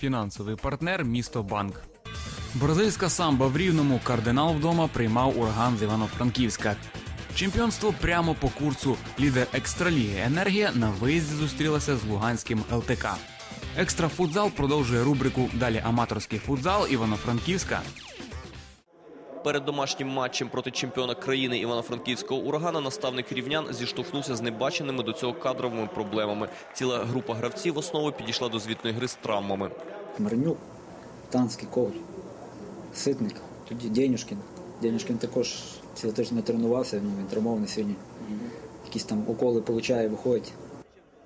Фінансовий партнер місто Банк. Бразильська самба в Рівному кардинал вдома приймав ураган з Івано-Франківська. Чемпіонство прямо по курсу. Лідер екстраліги Енергія на виїзді зустрілася з Луганським ЛТК. Екстрафутзал продовжує рубрику Далі аматорський футзал Івано-Франківська. Перед домашнім матчем проти чемпіона країни Івано-Франківського урагана наставник рівнян зіштовхнувся з небаченими до цього кадровими проблемами. Ціла група гравців основи підійшла до звітної гри з травмами. Марнюк, Танський коваль, Ситник, тоді Денюшкін. Денюшкін також цілий тиждень не тренувався, ну, він травмований сьогодні. Якісь там уколи получає, виходить.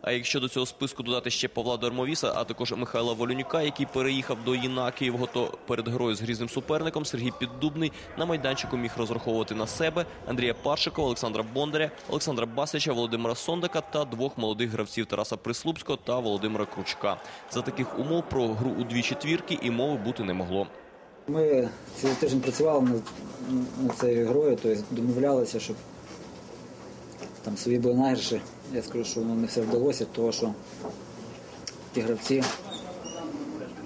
А якщо до цього списку додати ще Павла Дармовіса, а також Михайла Волюнюка, який переїхав до Єнакіївго, то перед грою з грізним суперником Сергій Піддубний на майданчику міг розраховувати на себе Андрія Паршикова, Олександра Бондаря, Олександра Басича, Володимира Сондака та двох молодих гравців Тараса Прислупського та Володимира Кручка. За таких умов про гру у дві четвірки і мови бути не могло. Ми цілий тиждень працювали над, над цією грою, тобто домовлялися, щоб там свої були найгірші. Я скажу, що воно не все вдалося, тому що ті гравці,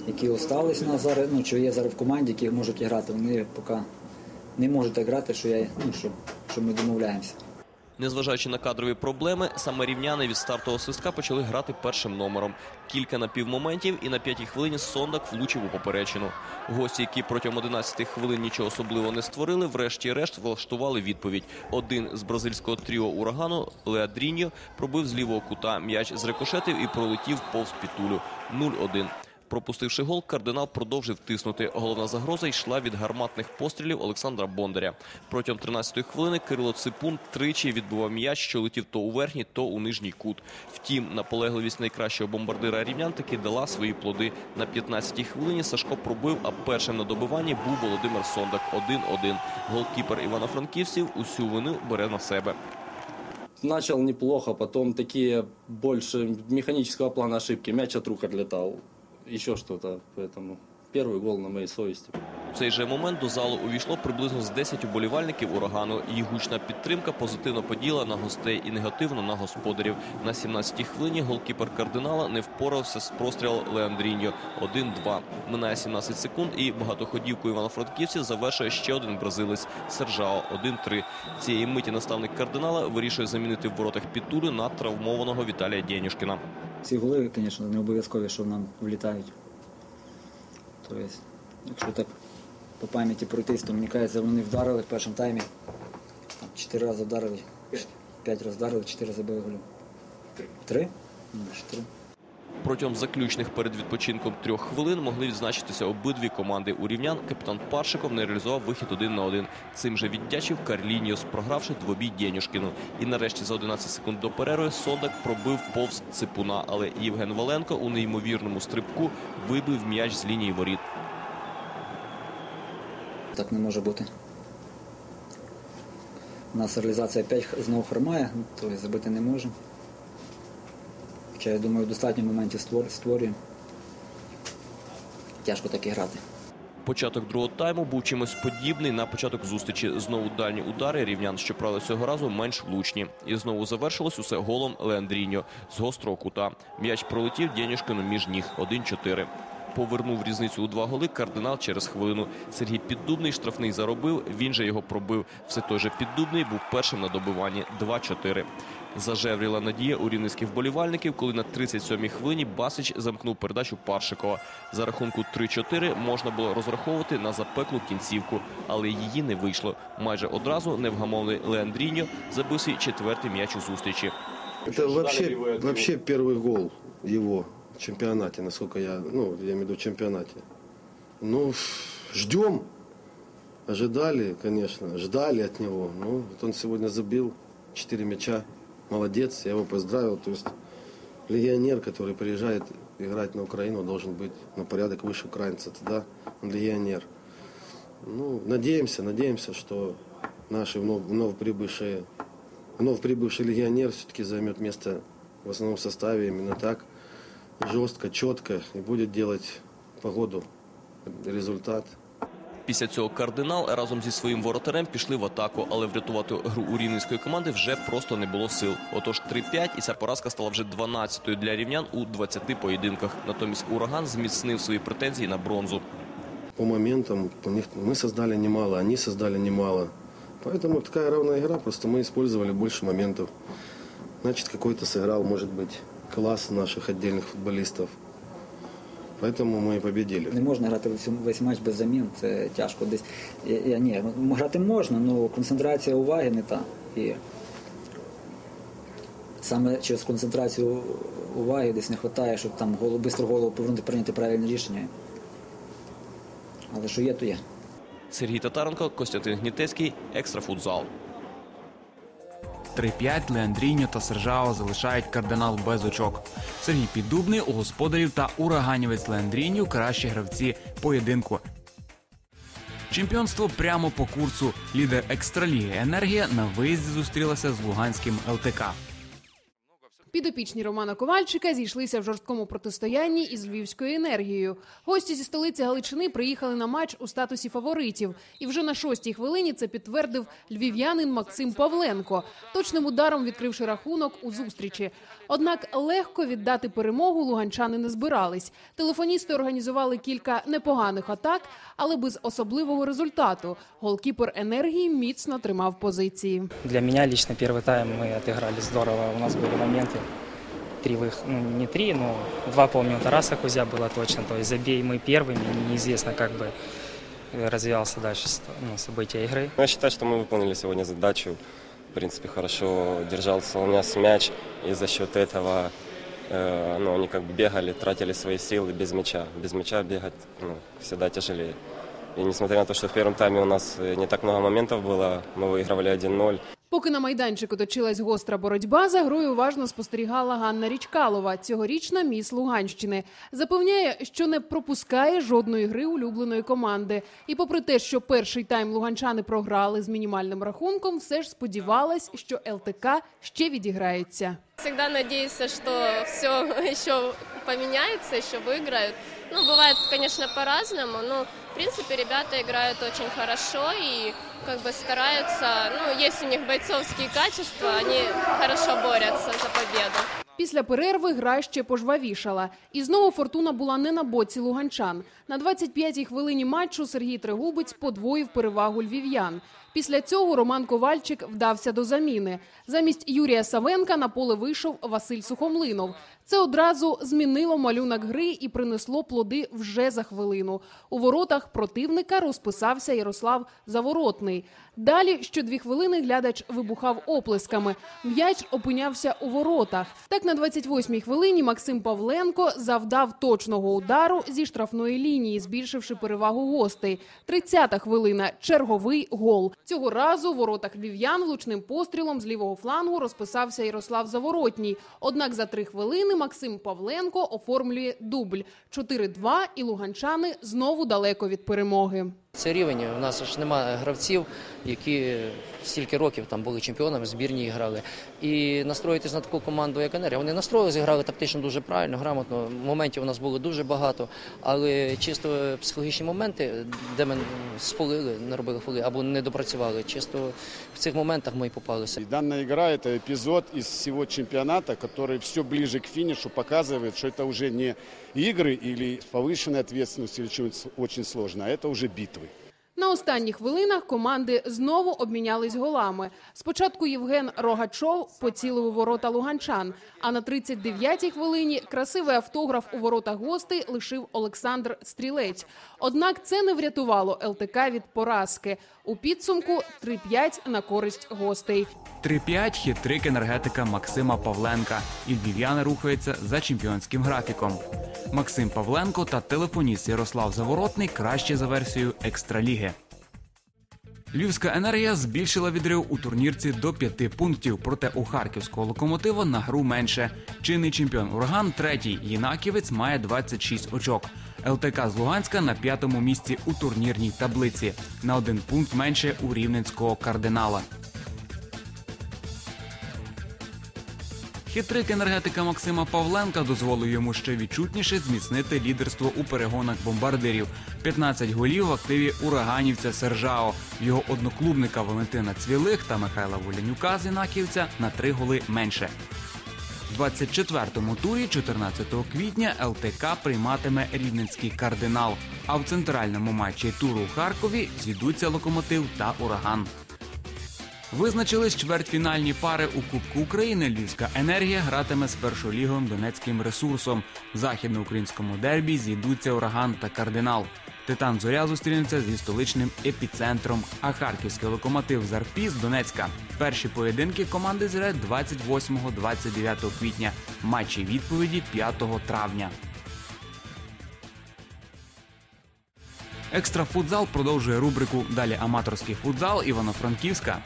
які остались на зараз, ну, чи є зараз в команді, які можуть грати, вони поки не можуть так грати, що, я, ну, що, що ми домовляємося. Незважаючи на кадрові проблеми, саме рівняни від стартового свистка почали грати першим номером. Кілька напівмоментів і на п'ятій хвилині Сондак влучив у поперечину. Гості, які протягом 11 хвилин нічого особливого не створили, врешті-решт влаштували відповідь. Один з бразильського тріо урагану Леадріньо пробив з лівого кута. М'яч зрикошетив і пролетів повз пітулю. 0-1. Пропустивши гол, кардинал продовжив тиснути. Головна загроза йшла від гарматних пострілів Олександра Бондаря. Протягом 13-ї хвилини Кирило Ципун тричі відбував м'яч, що летів то у верхній, то у нижній кут. Втім, наполегливість найкращого бомбардира рівнян таки дала свої плоди. На 15-й хвилині Сашко пробив, а першим на добиванні був Володимир Сондак. 1-1. Голкіпер Івано-Франківців усю вину бере на себе. Начал неплохо, потом такие больше механического плана ошибки. Мяч от рук отлетал, еще что-то. Поэтому первый гол на моей совести. У цей же момент до залу увійшло приблизно з 10 уболівальників урагану. Їх гучна підтримка позитивно поділа на гостей і негативно на господарів. На 17-й хвилині голкіпер кардинала не впорався з прострілом Леандріньо 1-2. Минає 17 секунд і багатоходівку івано-франківців завершує ще один бразилець Сержао 1-3. Цієї миті наставник кардинала вирішує замінити в воротах Пітулю на травмованого Віталія Дєнюшкіна. Ці голи, звісно, не обов'язкові, що нам влітають. Тобто, якщо так по пам'яті пройтись, то мені кажеться, вони вдарили в першому таймі. Чотири рази вдарили, п'ять разів вдарили, чотири забили голю. Три? Ну, ж три. Протягом заключних перед відпочинком трьох хвилин могли відзначитися обидві команди. У рівнян капітан Паршиков не реалізував вихід один на один. Цим же віддячив Карлініус, програвши двобій Дєнюшкіну. І нарешті за 11 секунд до перерви Сондак пробив повз ципуна, але Євген Валенко у неймовірному стрибку вибив м'яч з лінії воріт. Так не може бути. У нас реалізація 5 знову хромає, то забити не можемо. Хоча, я думаю, достатньо моментів створ- створюємо. Тяжко так і грати. Початок другого тайму був чимось подібний на початок зустрічі. Знову дальні удари рівнян, що правили цього разу менш влучні. І знову завершилось усе голом Леандріньо з гострого кута. М'яч пролетів Дєнішкину між ніг 1-4. Повернув різницю у два голи кардинал через хвилину. Сергій Піддубний штрафний заробив, він же його пробив. Все той же Піддубний був першим на добиванні 2-4. Зажевріла надія у рівненських вболівальників, коли на 37-й хвилині Басич замкнув передачу Паршикова. За рахунку 3-4 можна було розраховувати на запеклу кінцівку, але її не вийшло. Майже одразу невгамовний Леандріньо забив свій четвертий м'яч у зустрічі. Это вообще, вообще первый гол его в чемпионате, насколько я, ну, я имею в виду чемпионате. Ну, ждем. Ожидали, конечно, ждали от него. Ну, вот он сегодня забил 4 мяча. Молодец, я его поздравил. То есть легионер, который приезжает играть на Украину, должен быть на порядок выше украинца. Тогда он легионер. Ну, надеемся, надеемся, что наши вновь, вновь прибывшие вновь прибывший легионер все-таки займет место в основном составе именно так, жестко, четко и будет делать погоду результат. Після цього кардинал разом зі своїм воротарем пішли в атаку, але врятувати гру у рівненської команди вже просто не було сил. Отож 3-5, і ця поразка стала вже 12-ю для рівнян у 20 поєдинках. Натомість ураган зміцнив свої претензії на бронзу. По моментам у них мы создали немало, они создали немало. Поэтому такая равная игра, просто мы использовали больше моментов. Значит, какой-то сыграл, может быть, класс наших отдельных футболистов. Поэтому мы и победили. Не можна грати весь- весь матч без замін, це тяжко десь. Я, я, ні, ну, грати можна, але концентрація уваги не та. І саме через концентрацію уваги десь не вистачає, щоб там голову, швидко голову повернути, прийняти правильне рішення. Але що є, то є. Сергій Татаренко, Костянтин Гнітецький, екстрафутзал. 3-5 Леандріньо та Сержао залишають кардинал без очок. Сергій Піддубний у господарів та ураганівець Леандріньо кращі гравці поєдинку. Чемпіонство прямо по курсу. Лідер екстраліги Енергія на виїзді зустрілася з Луганським ЛТК. Підопічні Романа Ковальчика зійшлися в жорсткому протистоянні із львівською енергією. Гості зі столиці Галичини приїхали на матч у статусі фаворитів. І вже на шостій хвилині це підтвердив львів'янин Максим Павленко, точним ударом відкривши рахунок у зустрічі. Однак легко віддати перемогу луганчани не збирались. Телефоністи організували кілька непоганих атак, але без особливого результату. Голкіпер енергії міцно тримав позиції. Для меня лично первый тайм мы отыграли здорово. У нас были моменты. Три в их, ну не три, но два, помню, Тараса Кузя было точно. То есть забей мы первыми, неизвестно, как бы э, развивался дальше ну, события игры. Ну, Я считаю, что мы выполнили сегодня задачу. В принципе, хорошо держался у нас мяч, и за счет этого э, ну, они как бы бегали, тратили свои силы без мяча. Без мяча бегать ну, всегда тяжелее. И несмотря на то, что в первом тайме у нас э, не так много моментов было, мы выигрывали 1-0. Поки на майданчику точилась гостра боротьба, за грою уважно спостерігала Ганна Річкалова, цьогорічна міс Луганщини. Запевняє, що не пропускає жодної гри улюбленої команди. І попри те, що перший тайм луганчани програли з мінімальним рахунком, все ж сподівалась, що ЛТК ще відіграється. Всегда надеешься, что все еще поменяется, еще выиграют. Ну, бывает, конечно, по-разному, но, принципе, ребята играют очень хорошо и как бы стараются, ну, есть у них бойцовские качества, они хорошо борются за победу. Після перерви гра ще пожвавішала. І знову фортуна була не на боці луганчан. На 25-й хвилині матчу Сергій Трегубець подвоїв перевагу львів'ян. Після цього Роман Ковальчик вдався до заміни. Замість Юрія Савенка на поле вийшов Василь Сухомлинов. Це одразу змінило малюнок гри і принесло плоди вже за хвилину. У воротах противника розписався Ярослав Заворотний. Далі що дві хвилини глядач вибухав оплесками. М'яч опинявся у воротах. Так на 28-й хвилині Максим Павленко завдав точного удару зі штрафної лінії, збільшивши перевагу гостей. 30-та хвилина черговий гол. Цього разу в воротах львів'ян влучним пострілом з лівого флангу розписався Ярослав Заворотній. Однак за три хвилини Максим Павленко оформлює дубль 4-2 і луганчани знову далеко від перемоги. Це рівень. У нас ж немає гравців, які стільки років там були чемпіонами, в збірні грали. І настроїтись на таку команду, як енергія. Вони настроїлися, зіграли тактично дуже правильно, грамотно. Моментів у нас було дуже багато, але чисто психологічні моменти, де ми сфолили, не робили фоли або не допрацювали. Чисто в цих моментах ми і попалися. И данная игра – это эпизод из всего чемпионата, который все ближе к финишу показывает, что это уже не игры или с повышенной ответственностью или что-нибудь очень сложно, а это уже битвы. На останніх хвилинах команди знову обмінялись голами. Спочатку Євген Рогачов поцілив у ворота луганчан, а на 39-й хвилині красивий автограф у воротах гостей лишив Олександр Стрілець. Однак це не врятувало ЛТК від поразки. У підсумку 3-5 на користь гостей. 3-5 хитрик енергетика Максима Павленка. І львів'яни рухаються за чемпіонським графіком. Максим Павленко та телефоніст Ярослав Заворотний краще за версією екстраліги. Львівська енергія збільшила відрив у турнірці до п'яти пунктів. Проте у харківського локомотива на гру менше. Чинний чемпіон ураган третій. Єнаківець має 26 очок. ЛТК з Луганська на п'ятому місці у турнірній таблиці. На один пункт менше у рівненського кардинала. Хитрик енергетика Максима Павленка дозволив йому ще відчутніше зміцнити лідерство у перегонах бомбардирів. 15 голів в активі ураганівця Сержао, його одноклубника Валентина Цвілих та Михайла Волянюка з Інаківця на 3 голи менше. В 24-му турі, 14 квітня, ЛТК прийматиме рівненський кардинал. А в центральному матчі туру у Харкові зійдуться локомотив та ураган. Визначились чвертьфінальні пари у Кубку України. Львівська енергія гратиме з першолігом Донецьким ресурсом. В західноукраїнському дербі зійдуться ураган та кардинал. Титан Зоря зустрінеться зі столичним епіцентром, а харківський локомотив Зарпі з Донецька. Перші поєдинки команди зіграють 28-29 квітня. Матчі відповіді 5 травня. Екстрафутзал продовжує рубрику Далі аматорський футзал Івано-Франківська.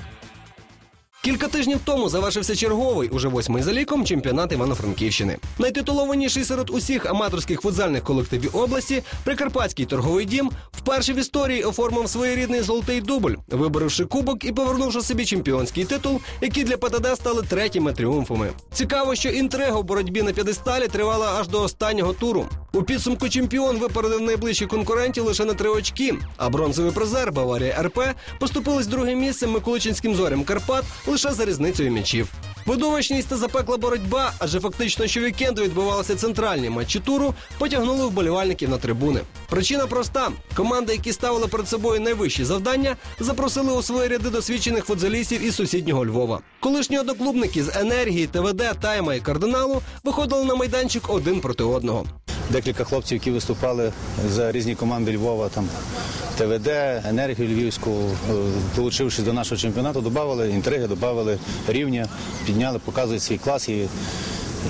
Кілька тижнів тому завершився черговий, уже восьмий за ліком, чемпіонат Івано-Франківщини. Найтитулованіший серед усіх аматорських футзальних колективів області Прикарпатський торговий дім вперше в історії оформив своєрідний золотий дубль, виборивши кубок і повернувши собі чемпіонський титул, які для ПТД стали третіми тріумфами. Цікаво, що інтрига в боротьбі на п'єдесталі тривала аж до останнього туру. У підсумку чемпіон випередив найближчі конкурентів лише на три очки, а бронзовий призер Баварія РП поступились другим місцем Миколичинським зорям Карпат лише за різницею м'ячів. Видовищність та запекла боротьба, адже фактично щовікенду відбувалися центральні матчі туру, потягнули вболівальників на трибуни. Причина проста: команди, які ставили перед собою найвищі завдання, запросили у свої ряди досвідчених футзалістів із сусіднього Львова. Колишні одноклубники з енергії, ТВД, Тайма і кардиналу виходили на майданчик один проти одного. декілька хлопців, які виступали за різні команди Львова, там ТВД, енергію Львівську, е, долучившись до нашого чемпіонату, додали інтриги, додали рівня, підняли, показують свій клас. І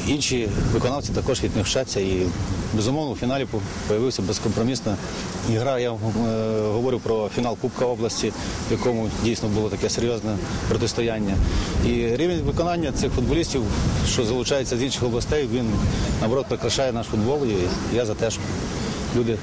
інші виконавці також від них вчаться. І безумовно у фіналі з'явився безкомпромісна ігра. Я е, говорю про фінал Кубка області, в якому дійсно було таке серйозне протистояння. І рівень виконання цих футболістів, що залучаються з інших областей, він наоборот прикрашає наш футбол. І я за те, щоб люди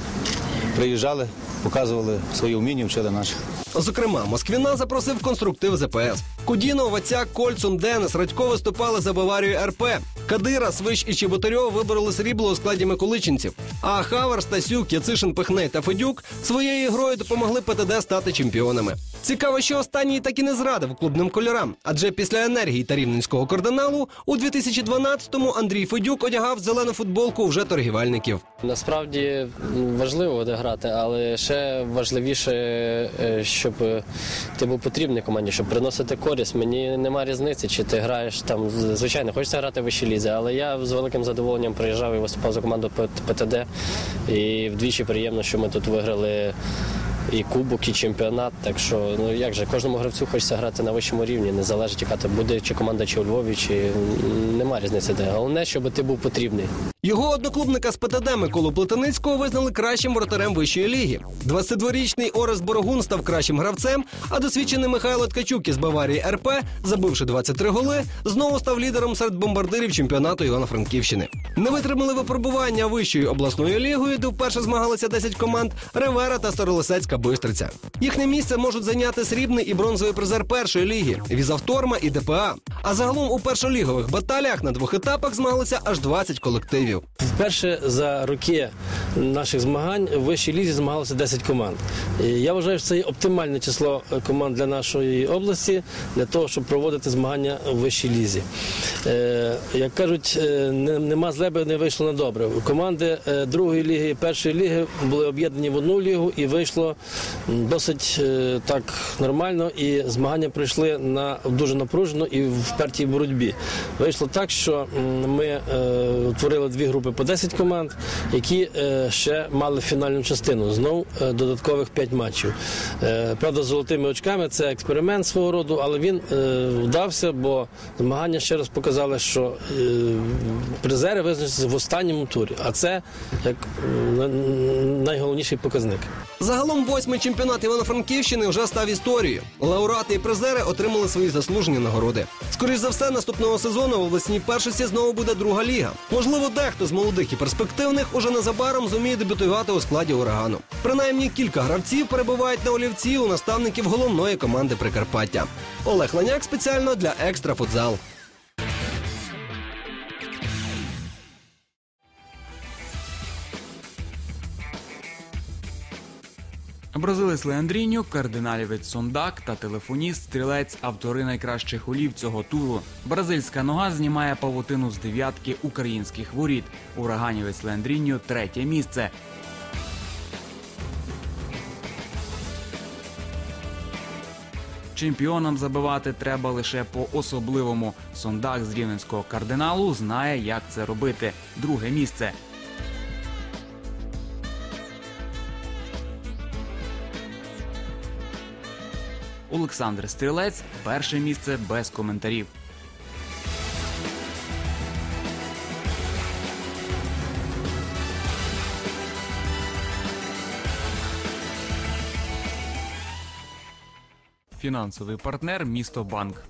приїжджали, показували свої вміння, вчили наших. Зокрема, Москвіна запросив конструктив ЗПС. Кудіно, Вацяк, Кольцун, Денис, Радько виступали за Баварію РП. Кадира, Свищ і Чеботарьов вибороли срібло у складі миколичинців. А Хавар, Стасюк, Яцишин, Пихней та Федюк своєю грою допомогли ПТД стати чемпіонами. Цікаво, що останній так і не зрадив клубним кольорам, адже після енергії та рівненського кардиналу у 2012-му Андрій Федюк одягав зелену футболку вже торгівельників. Насправді важливо одяграти, але ще важливіше, е, щоб ти був потрібний команді, щоб приносити користь. Мені нема різниці, чи ти граєш там. Звичайно, хочеться грати в вищій але я з великим задоволенням приїжджав і виступав за команду ПТД. І вдвічі приємно, що ми тут виграли. І кубок, і чемпіонат. Так що ну як же кожному гравцю хочеться грати на вищому рівні, не залежить, яка ти буде, чи команда, чи у Львові, чи нема різниці де. Головне, щоб ти був потрібний. Його одноклубника з ПТД Миколу Плетеницького визнали кращим воротарем вищої ліги. 22-річний Орес Борогун став кращим гравцем, а досвідчений Михайло Ткачук із Баварії РП, забивши 23 голи, знову став лідером серед бомбардирів чемпіонату Івано-Франківщини. Не витримали випробування вищою обласною лігою, де вперше змагалися 10 команд Ревера та Старолисецька Бистриця. Їхнє місце можуть зайняти срібний і бронзовий призер першої ліги Візавторма і ДПА. А загалом у першолігових баталіях на двох етапах змагалися аж 20 колективів. Вперше за роки наших змагань в вищій лізі змагалося 10 команд. Я вважаю, що це є оптимальне число команд для нашої області для того, щоб проводити змагання в вищій лізі. Е, як кажуть, е, не- нема злеби, не вийшло на добре. Команди е, другої ліги і першої ліги були об'єднані в одну лігу і вийшло досить е, так нормально. І змагання пройшли на дуже напружено і в впертій боротьбі. Вийшло так, що ми е, утворили дві групи по 10 команд, які е, ще мали фінальну частину. Знов додаткових 5 матчів. Правда, з золотими очками це експеримент свого роду, але він вдався, бо змагання ще раз показали, що призери визначаться в останньому турі. А це як найголовніший показник. Загалом восьмий чемпіонат Івано-Франківщини вже став історією. Лауреати і призери отримали свої заслужені нагороди. Скоріш за все, наступного сезону в обласній першості знову буде друга ліга. Можливо, дехто з молодих і перспективних уже незабаром зуміє дебютувати у складі урагану. Принаймні кілька гравців перебувають на олівці у наставників головної команди Прикарпаття. Олег Ланяк спеціально для екстра футзал. Бразилець Леандріньо, кардиналівець Сондак та телефоніст стрілець автори найкращих голів цього туру. Бразильська нога знімає павутину з дев'ятки українських воріт. Ураганівець Леандріньо третє місце. Чемпіонам забивати треба лише по особливому. Сондак з рівненського кардиналу знає, як це робити. Друге місце. Олександр Стрілець перше місце без коментарів. Фінансовий партнер місто Банк.